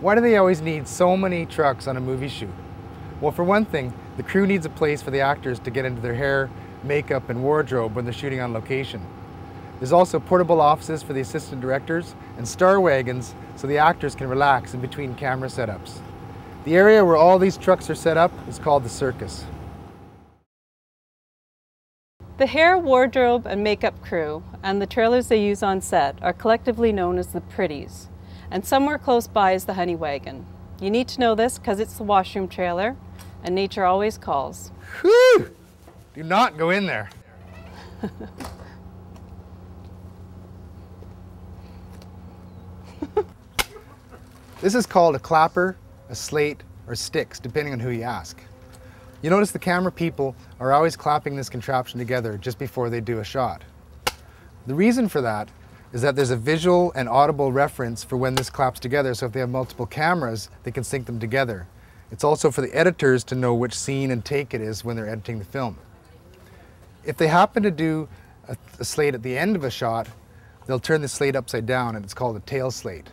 Why do they always need so many trucks on a movie shoot? Well, for one thing, the crew needs a place for the actors to get into their hair, makeup, and wardrobe when they're shooting on location. There's also portable offices for the assistant directors and star wagons so the actors can relax in between camera setups. The area where all these trucks are set up is called the circus. The hair, wardrobe, and makeup crew and the trailers they use on set are collectively known as the Pretties, and somewhere close by is the Honey Wagon. You need to know this because it's the washroom trailer, and nature always calls. Whew! Do not go in there. this is called a clapper, a slate, or sticks, depending on who you ask. You notice the camera people are always clapping this contraption together just before they do a shot. The reason for that is that there's a visual and audible reference for when this claps together, so if they have multiple cameras, they can sync them together. It's also for the editors to know which scene and take it is when they're editing the film. If they happen to do a, a slate at the end of a shot, they'll turn the slate upside down and it's called a tail slate.